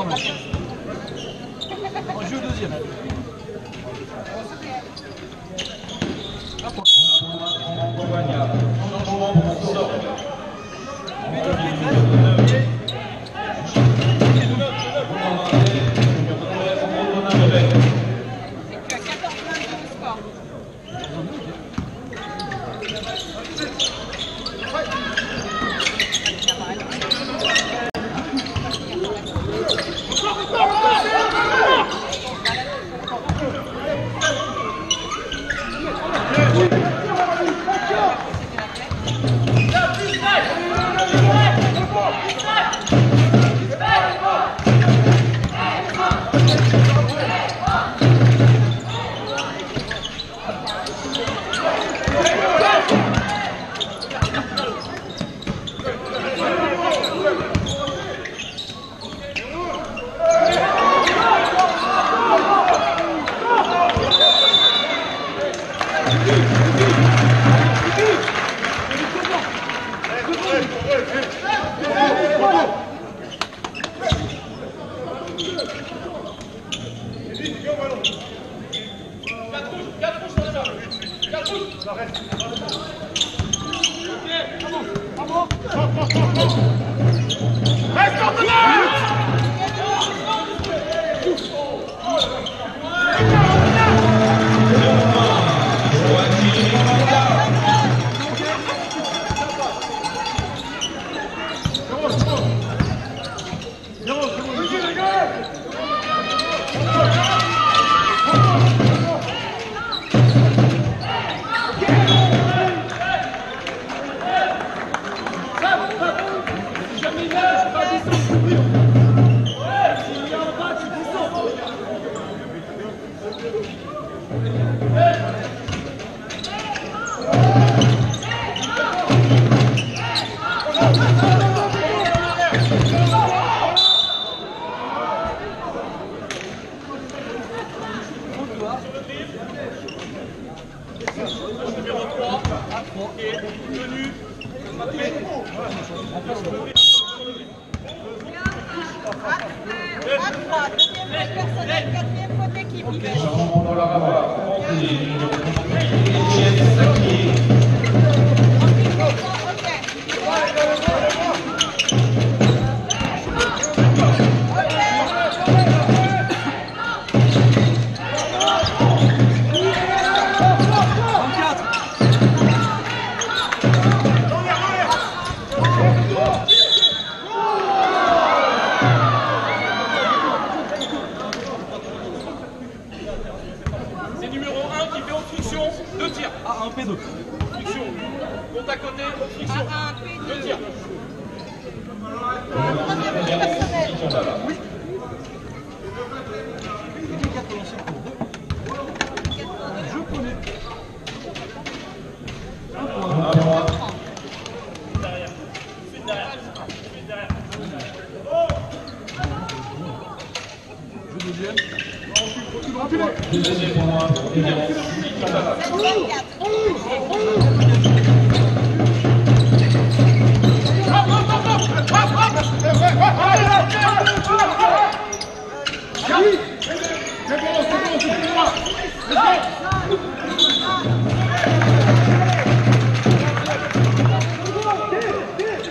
On joue deuxième.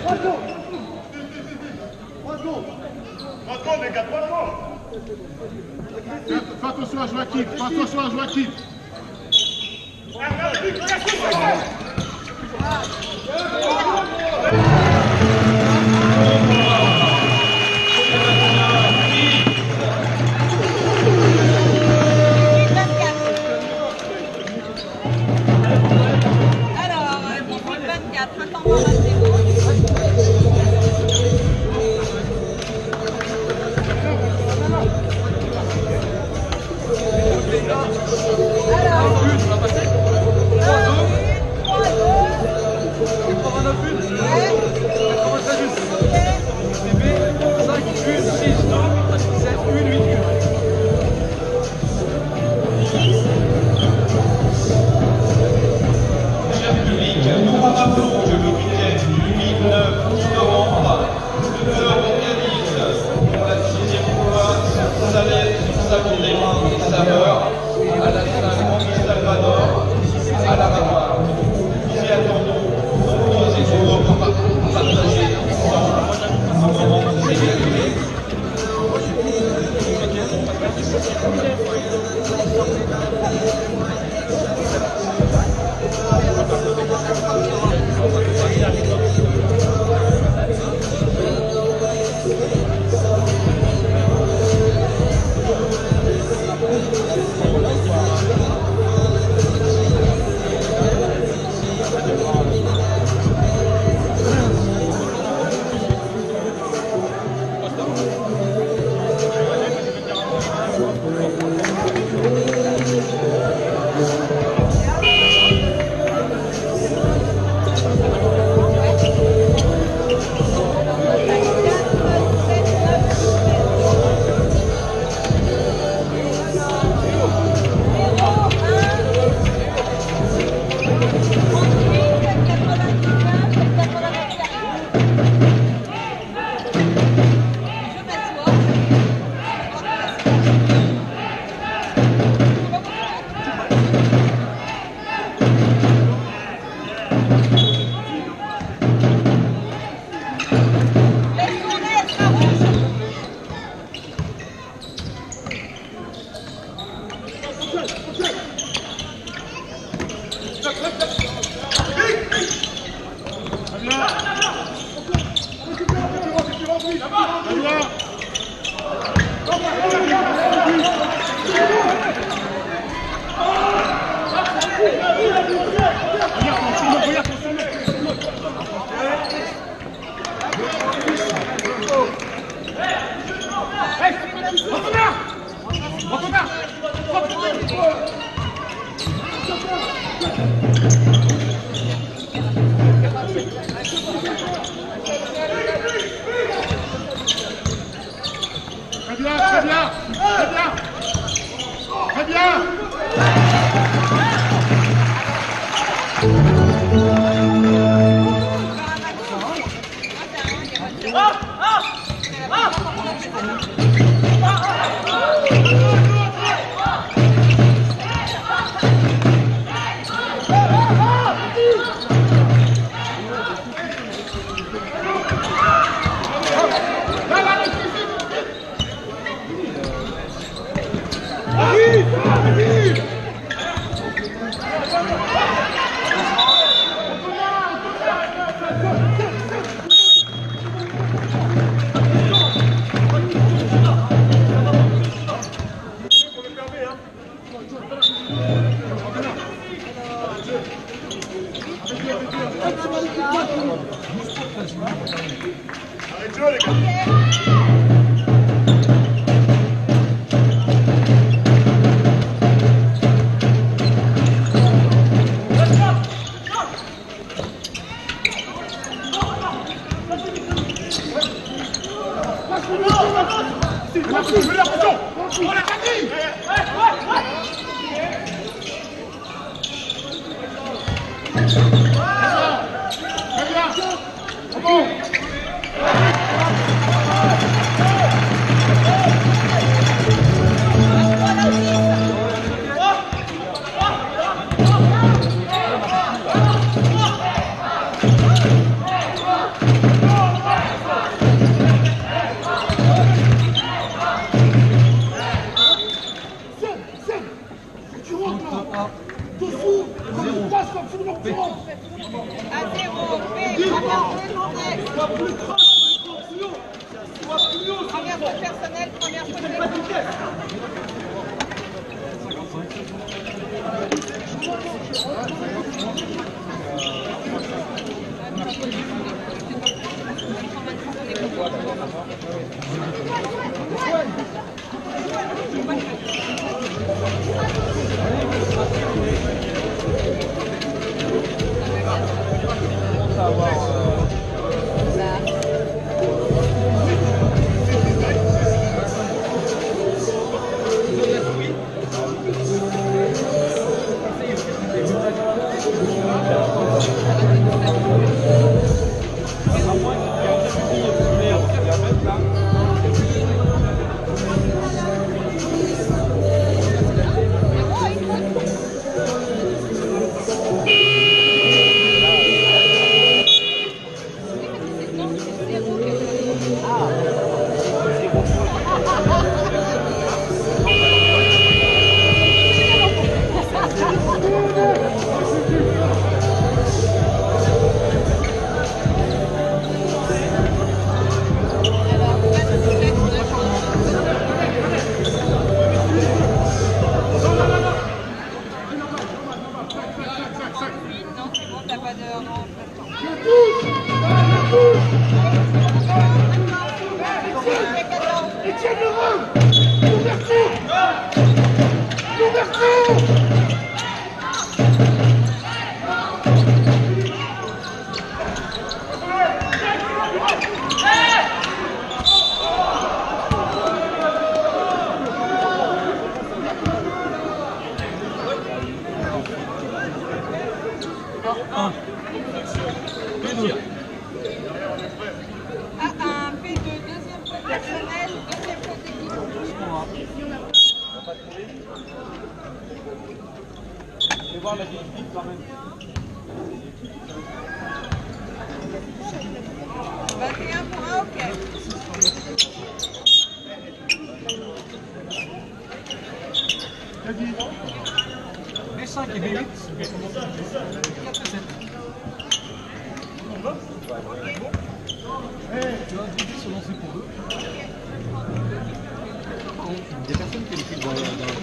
Quatro! Quatro! Quatro, les gars, quatro! Fais attention à jouer actif, fais attention à jouer actif. Ah, ah, ah, ah, ah, ah, ah,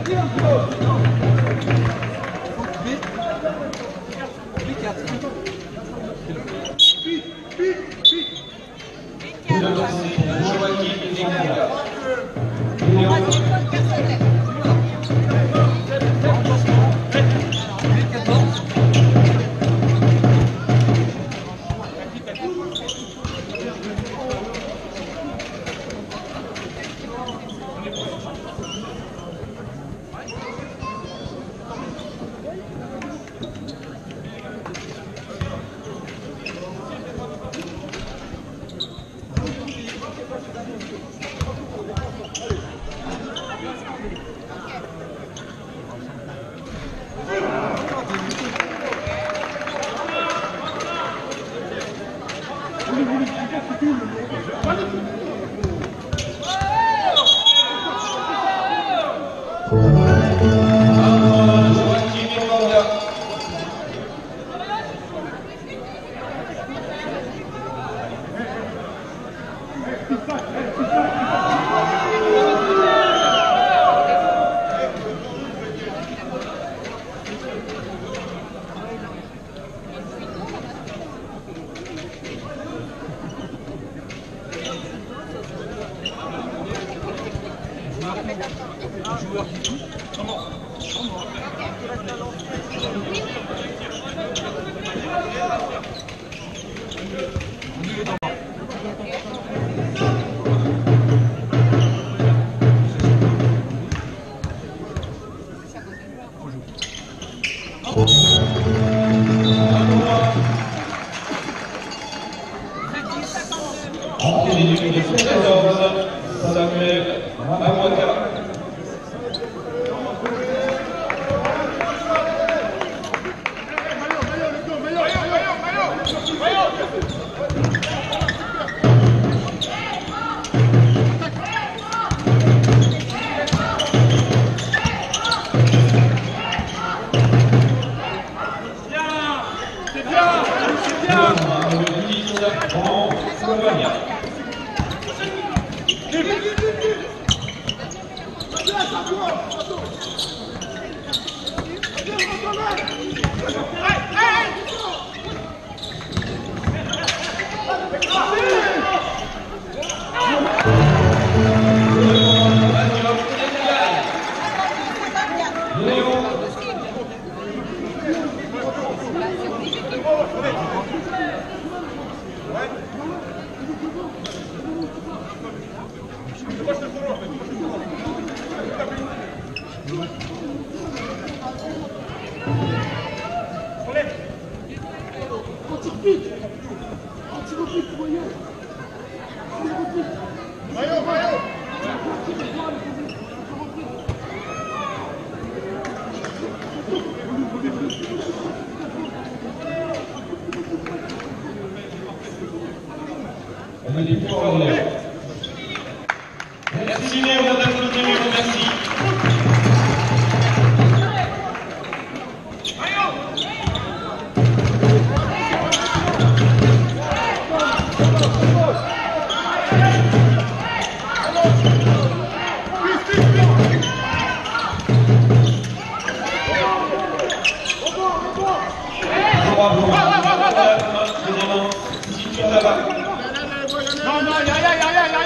Obrigado.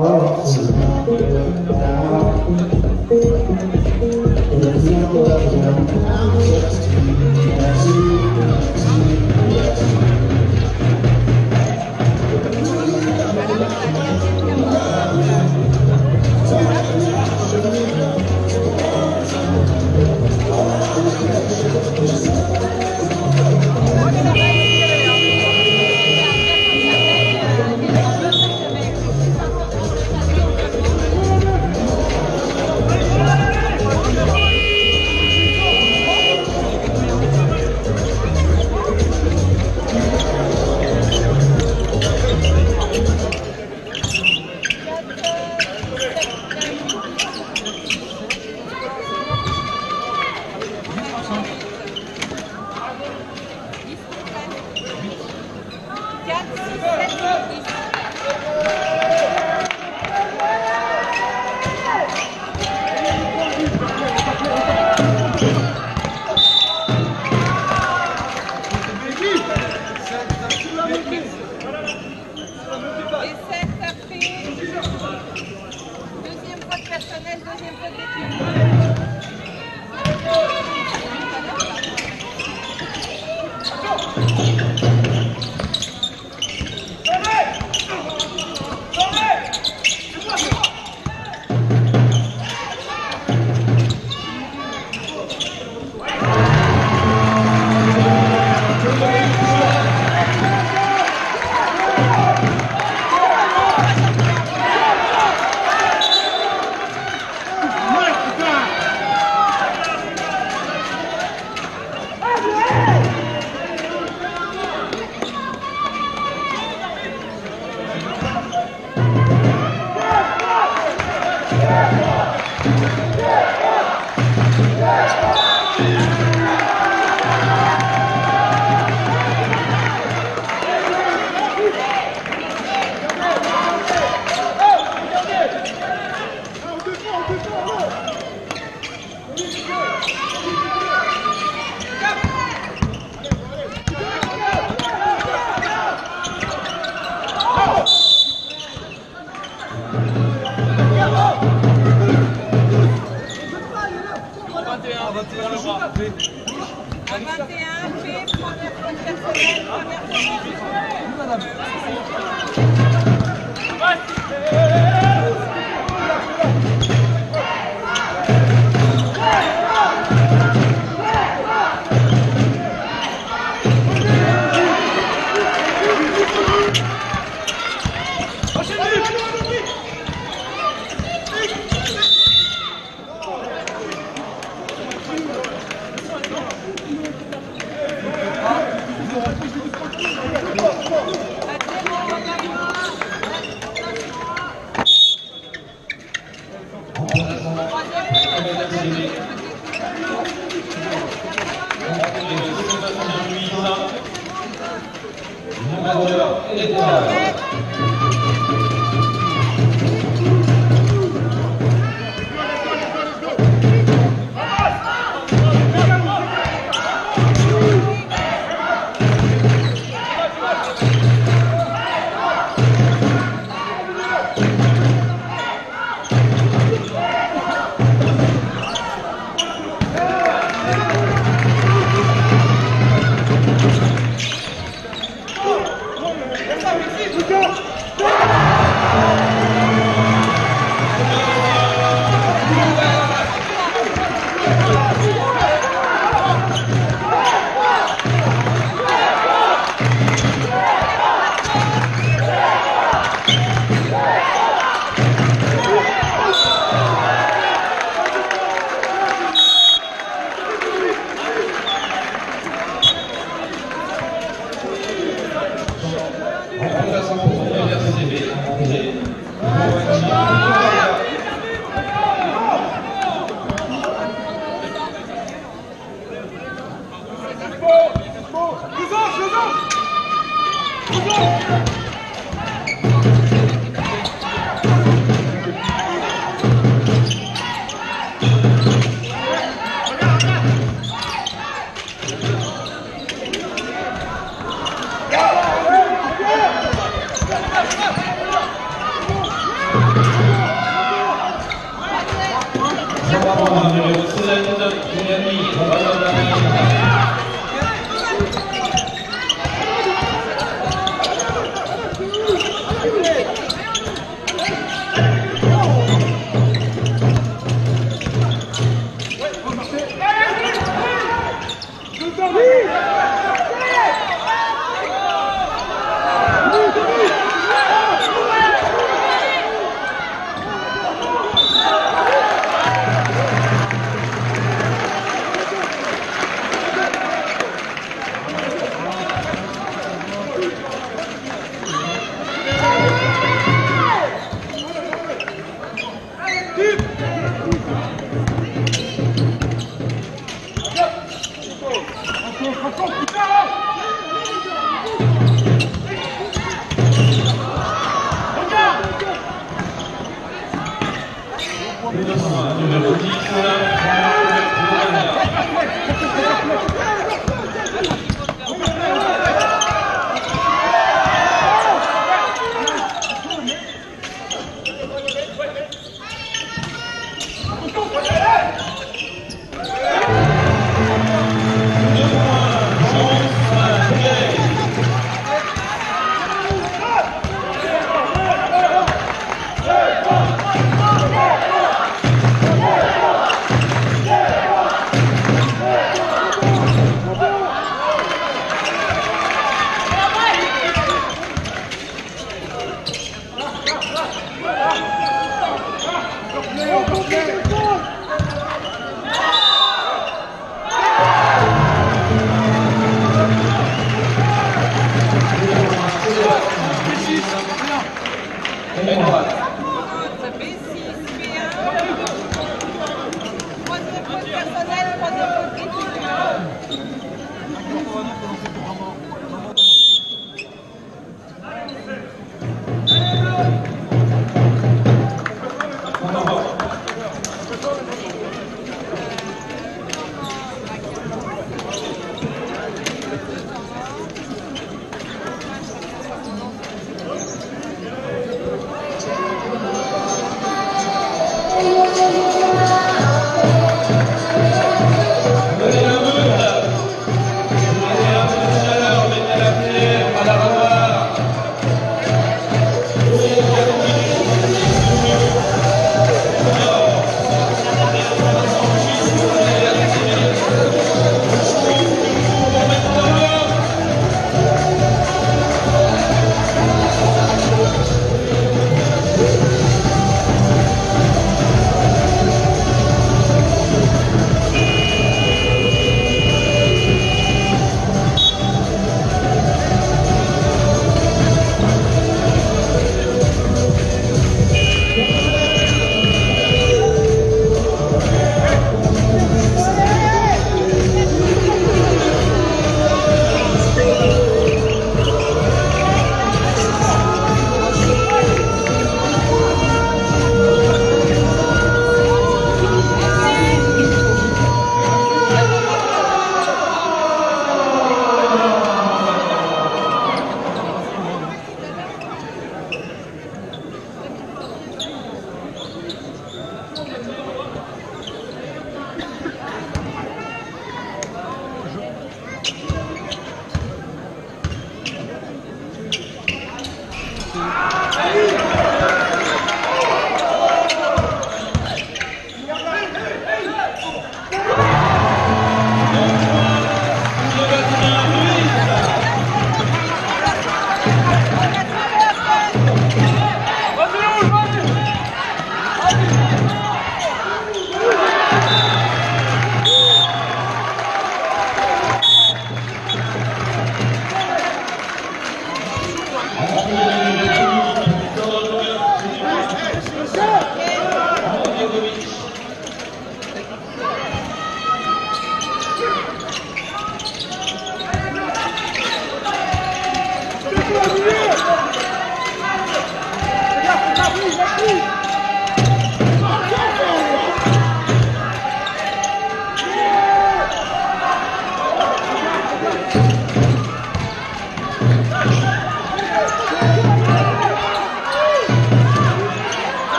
Oh.